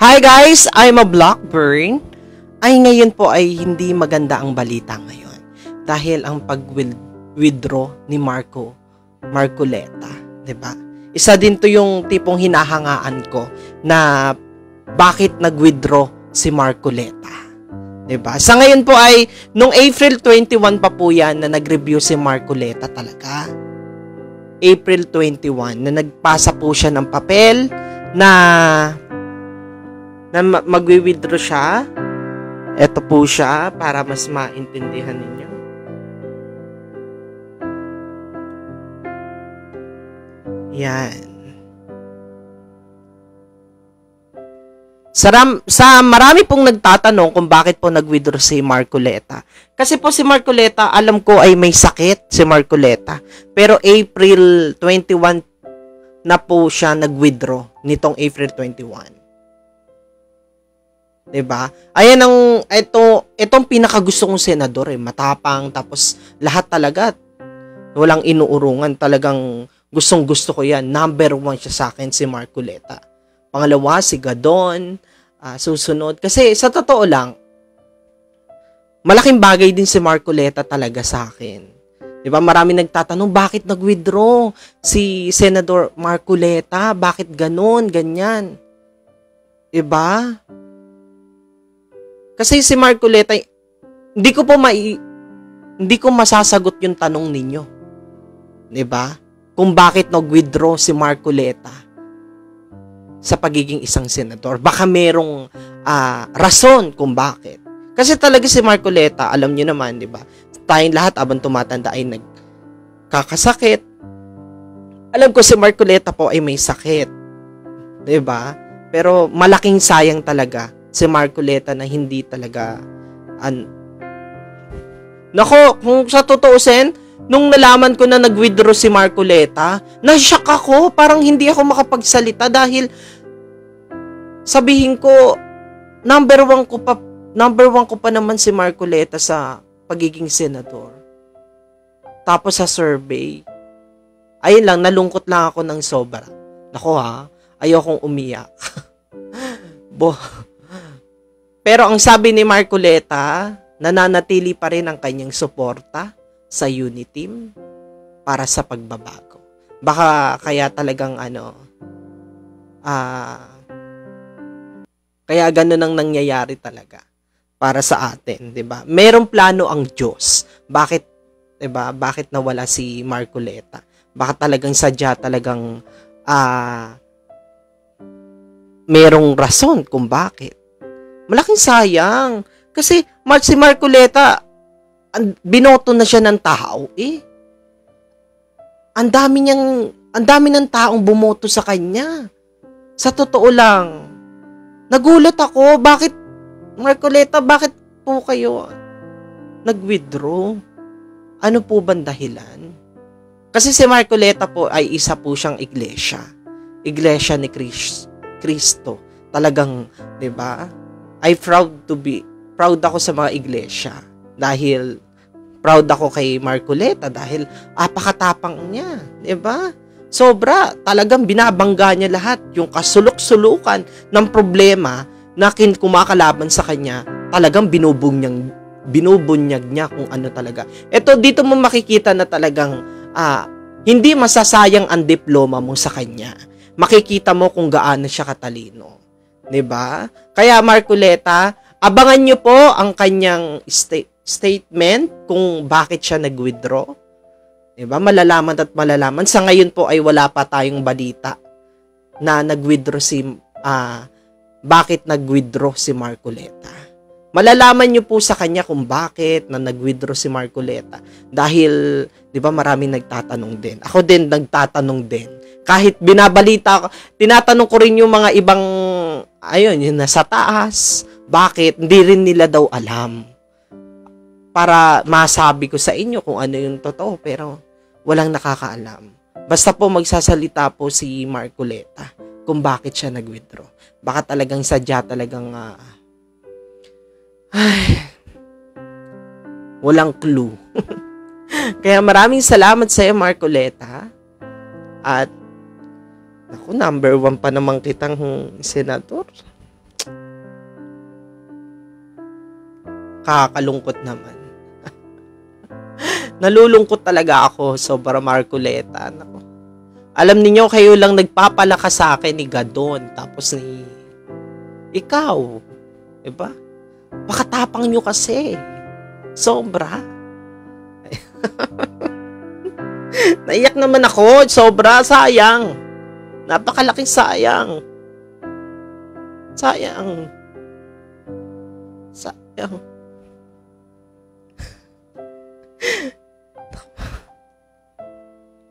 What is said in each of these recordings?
Hi guys, I'm a Blackburn. Ay ngayon po ay hindi maganda ang balita ngayon dahil ang pag-withdraw ni Marco Marcoleta, 'di ba? Isa din to yung tipong hinahangaan ko na bakit nag-withdraw si Marcoleta. 'Di ba? Sa ngayon po ay nung April 21 pa po 'yan na nag-review si Marcoleta talaga. April 21 na nagpasa po siya ng papel na na magwi-withdraw siya. Ito po siya para mas maintindihan ninyo. Yan. Sa, sa marami pong nagtatanong kung bakit po nag-withdraw si Marcoleta. Kasi po si Marcoleta, alam ko ay may sakit si Marcoleta. Pero April 21 na po siya nag-withdraw nitong April 21. 'Di ba? Ayan ang ito itong pinaka gusto kong senador eh, matapang tapos lahat talaga walang inuurungan, talagang gustong-gusto ko 'yan. Number one siya sa akin si Marcoleta. Pangalawa si Gadon, uh, susunod kasi sa totoo lang malaking bagay din si Marcoleta talaga sa akin. 'Di ba? Marami nagtatanong bakit nag-withdraw si Senator Marcoleta? Bakit ganon, ganyan? 'Di ba? Kasi si Marcoleta, hindi ko po mai hindi ko masasagot yung tanong ninyo. 'Di ba? Kung bakit nag-withdraw si Marcoleta sa pagiging isang senador. Baka merong uh, rason kung bakit. Kasi talaga si Marcoleta, alam niyo naman, 'di ba? Tayong lahat abang tumatanda ay nagkakasakit. Alam ko si Marcoleta po ay may sakit. 'Di ba? Pero malaking sayang talaga si Marcoleta na hindi talaga an Nako, kung sa tutuusin, nung nalaman ko na nag-withdraw si Marcoleta, na-shock ako, parang hindi ako makapagsalita dahil sabihin ko, number one ko pa, number one ko pa naman si Marcoleta sa pagiging senador. Tapos sa survey, ayun lang, nalungkot lang ako ng sobra. Nako ha, ayokong umiyak. Bo, pero ang sabi ni Marcoleta, nananatili pa rin ang kanyang suporta sa Uniteam para sa pagbabago. Baka kaya talagang ano, ah, uh, kaya ganun ang nangyayari talaga para sa atin, 'di ba? Merong plano ang Diyos. Bakit 'di ba? Bakit nawala si Marcoleta? Baka talagang sadya talagang ah uh, merong rason kung bakit. Malaking sayang. Kasi Mark si Marcoleta, binoto na siya ng tao eh. Ang dami niyang, ang dami ng taong bumoto sa kanya. Sa totoo lang, nagulat ako, bakit, Marcoleta, bakit po kayo nag-withdraw? Ano po bang dahilan? Kasi si Marcoleta po ay isa po siyang iglesia. Iglesia ni Kristo. Talagang, 'di ba? I proud to be, proud ako sa mga iglesia dahil proud ako kay Marcoleta dahil apakatapang niya, 'di ba? Sobra, talagang binabangga niya lahat yung kasulok-sulukan ng problema na kin kumakalaban sa kanya, talagang binubunyag binubunyag niya kung ano talaga. Ito dito mo makikita na talagang ah, hindi masasayang ang diploma mo sa kanya. Makikita mo kung gaano siya katalino. Ba? Kaya Marcoleta, abangan niyo po ang kanyang sta- statement kung bakit siya nag-withdraw. 'Di ba? Malalaman at malalaman. Sa ngayon po ay wala pa tayong balita na nag-withdraw si uh, bakit nag-withdraw si Marcoleta. Malalaman niyo po sa kanya kung bakit na nag-withdraw si Marcoleta. Dahil, di ba, maraming nagtatanong din. Ako din, nagtatanong din. Kahit binabalita tinatanong ko rin yung mga ibang ayun, yung nasa taas, bakit, hindi rin nila daw alam. Para masabi ko sa inyo kung ano yung totoo, pero walang nakakaalam. Basta po magsasalita po si Marcoleta kung bakit siya nag-withdraw. Baka talagang sadya talagang uh, ay, walang clue. Kaya maraming salamat sa iyo, Marcoleta. At ako, number one pa naman kitang senador. Kakalungkot naman. Nalulungkot talaga ako, sobra Marcoleta. Nako. Alam niyo kayo lang nagpapalakas sa akin ni Gadon, tapos ni ikaw. Diba? Pakatapang nyo kasi. Sobra. Naiyak naman ako. Sobra. Sayang. Napakalaking sayang. Sayang. Sayang.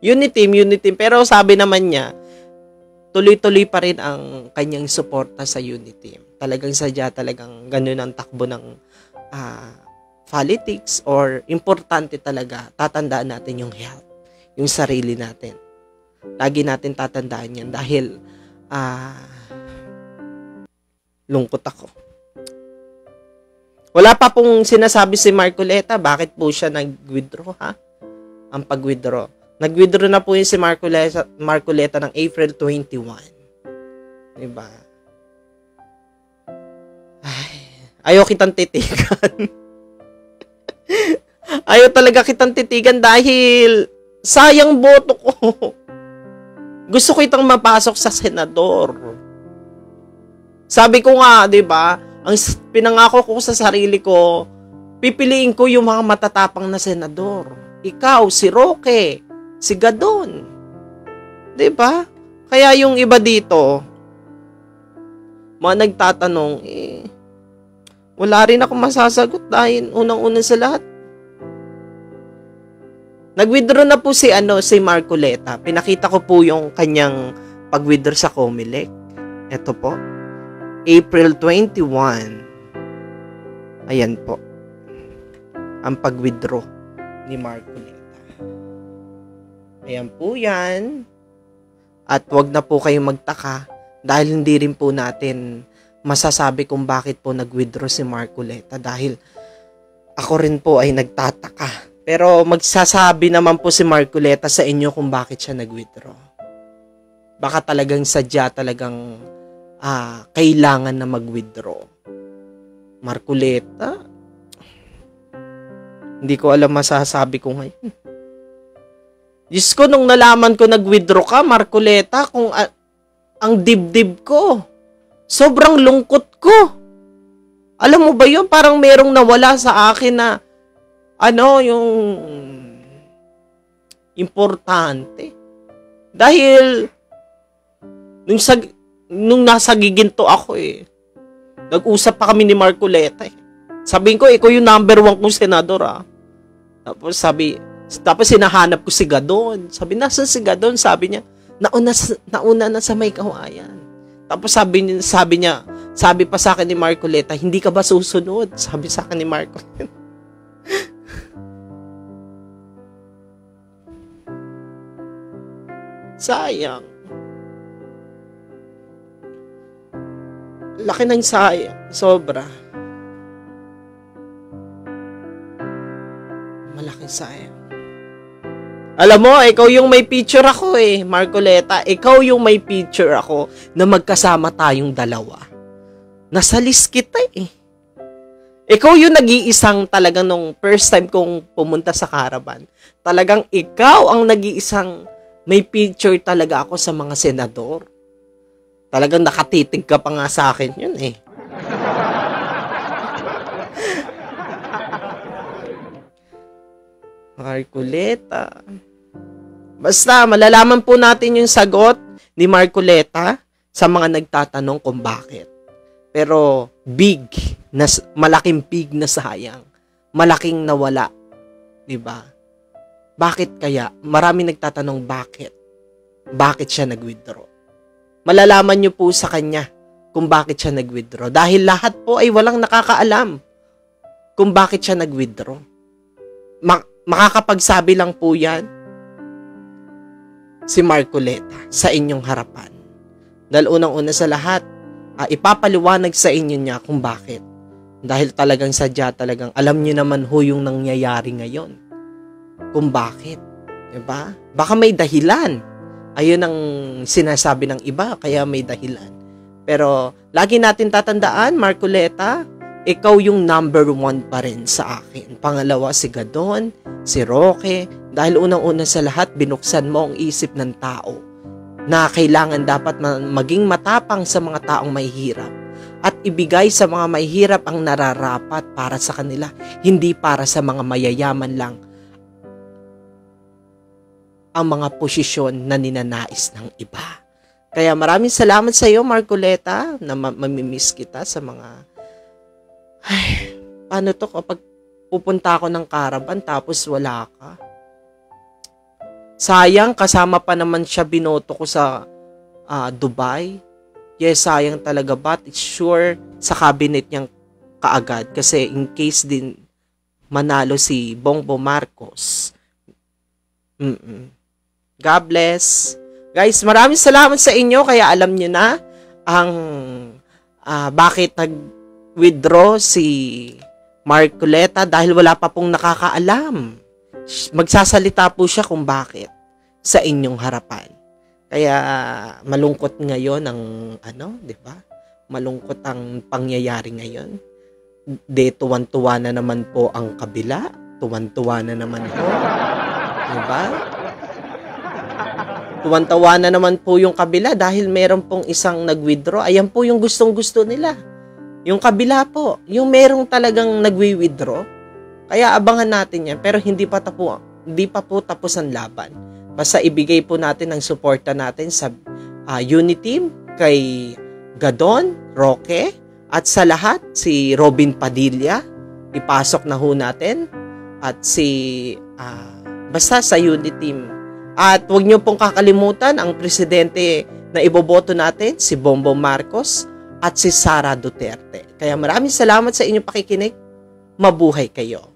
unity team, unity team. Pero sabi naman niya, tuloy-tuloy pa rin ang kanyang suporta sa unity team. Talagang sadya talagang ganun ang takbo ng uh, politics or importante talaga tatandaan natin yung health, yung sarili natin. Lagi natin tatandaan yan dahil uh, lungkot ako. Wala pa pong sinasabi si Marcoleta bakit po siya nag-withdraw ha? Ang pag-withdraw. Nag-withdraw na po yun si Marcoleta, Marcoleta ng April 21. Diba? Ay, ayaw kitang titigan. ayaw talaga kitang titigan dahil sayang boto ko. Gusto ko itang mapasok sa senador. Sabi ko nga, 'di ba? Ang pinangako ko sa sarili ko, pipiliin ko yung mga matatapang na senador. Ikaw, si Roque, si Gadon. 'Di ba? Kaya yung iba dito, mga nagtatanong, eh, wala rin ako masasagot dahil unang-una sa lahat. Nag-withdraw na po si ano si Marcoleta. Pinakita ko po yung kanyang pag-withdraw sa Comelec. Ito po. April 21. Ayan po. Ang pag-withdraw ni Marcoleta. Ayan po yan. At wag na po kayong magtaka dahil hindi rin po natin masasabi kung bakit po nag-withdraw si Marcoleta dahil ako rin po ay nagtataka. Pero magsasabi naman po si Marcoleta sa inyo kung bakit siya nag-withdraw. Baka talagang sadya talagang ah, kailangan na mag-withdraw. Markuleta? Hindi ko alam masasabi ko ngayon. Diyos ko, nung nalaman ko nag-withdraw ka, Markuleta, kung uh, ang dibdib ko, sobrang lungkot ko. Alam mo ba yun? Parang merong nawala sa akin na, ano, yung importante. Dahil, nung sa, nung nasa giginto ako eh, nag-usap pa kami ni Marcoleta eh. Sabihin ko, ikaw yung number one kong senador ah. Tapos sabi, tapos sinahanap ko si Gadon. Sabi, nasan si Gadon? Sabi niya, nauna, nauna na sa may kawayan. Tapos sabi niya, sabi niya, sabi pa sa akin ni Marcoleta, hindi ka ba susunod? Sabi sa akin ni Marcoleta. Sayang. Laki ng sayang. Sobra. Malaki sayang. Alam mo, ikaw yung may picture ako eh, Marcoleta. Ikaw yung may picture ako na magkasama tayong dalawa. Nasa list kita eh. Ikaw yung nag-iisang talagang nung first time kong pumunta sa caravan. Talagang ikaw ang nag-iisang may picture talaga ako sa mga senador. Talagang nakatitig ka pa nga sa akin yun eh. Marculeta. Basta, malalaman po natin yung sagot ni Marculeta sa mga nagtatanong kung bakit. Pero, big, na, malaking big na sayang. Malaking nawala. ba? Diba? Bakit kaya? Marami nagtatanong bakit. Bakit siya nag-withdraw? malalaman nyo po sa kanya kung bakit siya nag-withdraw. Dahil lahat po ay walang nakakaalam kung bakit siya nag-withdraw. Ma- makakapagsabi lang po yan si Marcoleta sa inyong harapan. Dahil unang-una sa lahat, uh, ipapaliwanag sa inyo niya kung bakit. Dahil talagang sadya talagang alam niyo naman ho yung nangyayari ngayon. Kung bakit. Diba? Baka may dahilan Ayun ang sinasabi ng iba, kaya may dahilan. Pero lagi natin tatandaan, Marcoleta, ikaw yung number one pa rin sa akin. Pangalawa, si Gadon, si Roque, dahil unang-una sa lahat, binuksan mo ang isip ng tao na kailangan dapat maging matapang sa mga taong may hirap at ibigay sa mga may hirap ang nararapat para sa kanila, hindi para sa mga mayayaman lang ang mga posisyon na ninanais ng iba. Kaya maraming salamat sa iyo, Marcoleta, na ma- mamimiss kita sa mga... Ay, paano to kapag pupunta ako ng caravan tapos wala ka? Sayang, kasama pa naman siya binoto ko sa uh, Dubai. Yes, sayang talaga but it's sure sa cabinet niyang kaagad kasi in case din manalo si Bongbong Marcos. Mm-mm. God bless. Guys, maraming salamat sa inyo kaya alam niyo na ang uh, bakit nag-withdraw si Marcoleta dahil wala pa pong nakakaalam. Magsasalita po siya kung bakit sa inyong harapan. Kaya malungkot ngayon ang ano, 'di ba? Malungkot ang pangyayari ngayon. De tuwan-tuwa na naman po ang kabila, tuwan-tuwa na naman po. 'Di ba? Tuwan-tuwa na naman po yung kabila dahil meron pong isang nag-withdraw. Ayan po yung gustong-gusto nila. Yung kabila po, yung merong talagang nagwi-withdraw. Kaya abangan natin yan. Pero hindi pa, tapo, hindi pa po tapos ang laban. Basta ibigay po natin ang suporta natin sa uh, Unity kay Gadon, Roque, at sa lahat, si Robin Padilla, ipasok na ho natin. At si, uh, basta sa Unity Team, at huwag niyo pong kakalimutan ang presidente na iboboto natin, si Bongbong Marcos at si Sara Duterte. Kaya maraming salamat sa inyong pakikinig. Mabuhay kayo.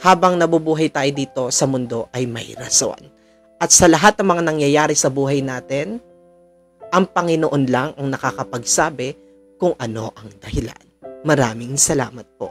Habang nabubuhay tayo dito sa mundo ay may rason. At sa lahat ng mga nangyayari sa buhay natin, ang Panginoon lang ang nakakapagsabi kung ano ang dahilan. Maraming salamat po.